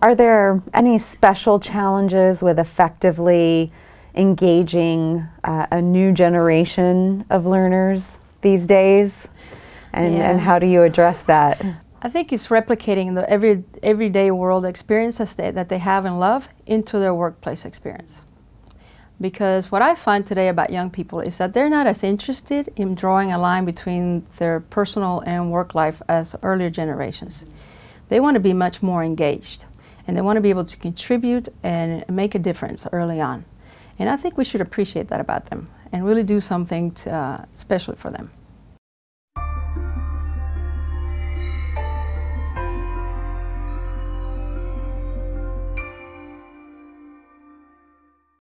Are there any special challenges with effectively engaging uh, a new generation of learners these days? And, Yeah. and how do you address that? I think it's replicating the every everyday world experiences that, that they have and love into their workplace experience. Because what I find today about young people is that they're not as interested in drawing a line between their personal and work life as earlier generations. They want to be much more engaged and they want to be able to contribute and make a difference early on. And I think we should appreciate that about them and really do something to, uh, special for them.